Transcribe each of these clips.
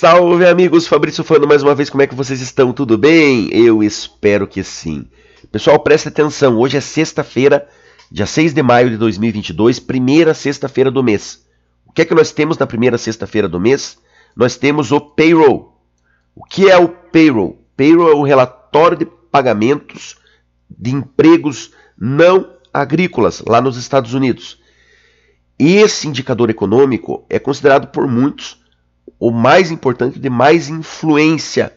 Salve amigos, Fabrício falando mais uma vez, como é que vocês estão? Tudo bem? Eu espero que sim. Pessoal, preste atenção, hoje é sexta-feira, dia 6 de maio de 2022, primeira sexta-feira do mês. O que é que nós temos na primeira sexta-feira do mês? Nós temos o payroll. O que é o payroll? Payroll é o relatório de pagamentos de empregos não agrícolas lá nos Estados Unidos. Esse indicador econômico é considerado por muitos o mais importante de mais influência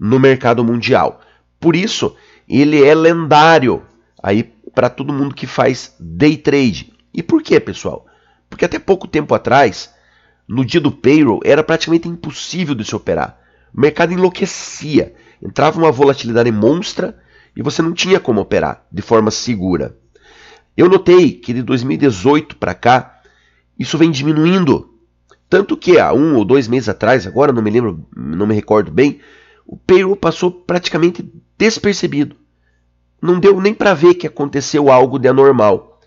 no mercado mundial. Por isso, ele é lendário aí para todo mundo que faz day trade. E por quê, pessoal? Porque até pouco tempo atrás, no dia do payroll, era praticamente impossível de se operar. O mercado enlouquecia, entrava uma volatilidade monstra e você não tinha como operar de forma segura. Eu notei que de 2018 para cá, isso vem diminuindo. Tanto que há um ou dois meses atrás, agora não me lembro, não me recordo bem, o payroll passou praticamente despercebido. Não deu nem para ver que aconteceu algo de anormal.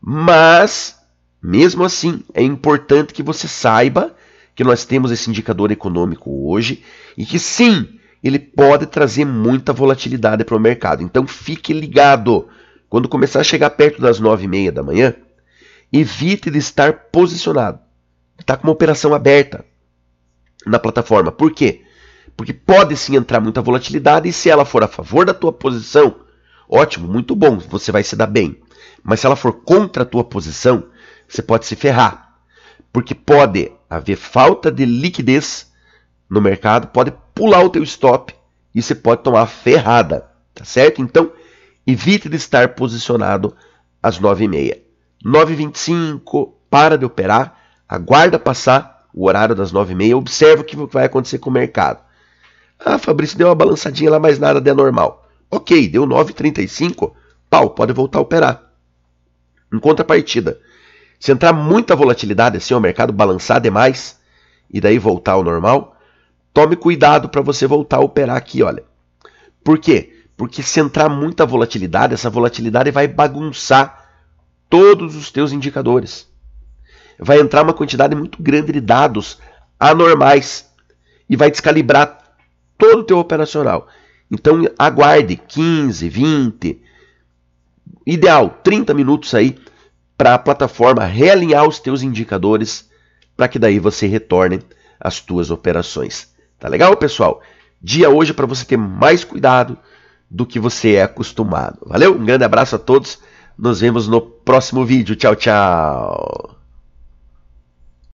Mas, mesmo assim, é importante que você saiba que nós temos esse indicador econômico hoje e que sim, ele pode trazer muita volatilidade para o mercado. Então fique ligado. Quando começar a chegar perto das nove e meia da manhã, evite de estar posicionado. Está com uma operação aberta na plataforma. Por quê? Porque pode sim entrar muita volatilidade e se ela for a favor da tua posição, ótimo, muito bom, você vai se dar bem. Mas se ela for contra a tua posição, você pode se ferrar. Porque pode haver falta de liquidez no mercado, pode pular o teu stop e você pode tomar ferrada, tá certo? Então, evite de estar posicionado às 9h30. 9h25, para de operar, aguarda passar o horário das 9h30, observa o que vai acontecer com o mercado. Ah, Fabrício, deu uma balançadinha lá, mas nada de anormal. Ok, deu 9h35, pau, pode voltar a operar. Em contrapartida, se entrar muita volatilidade assim, o mercado balançar demais e daí voltar ao normal, tome cuidado para você voltar a operar aqui, olha. Por quê? Porque se entrar muita volatilidade, essa volatilidade vai bagunçar todos os teus indicadores. Vai entrar uma quantidade muito grande de dados anormais e vai descalibrar todo o teu operacional. Então aguarde 15, 20, ideal 30 minutos aí para a plataforma realinhar os teus indicadores para que daí você retorne as tuas operações. Tá legal, pessoal? Dia hoje para você ter mais cuidado do que você é acostumado. Valeu? Um grande abraço a todos. Nos vemos no próximo vídeo. Tchau, tchau.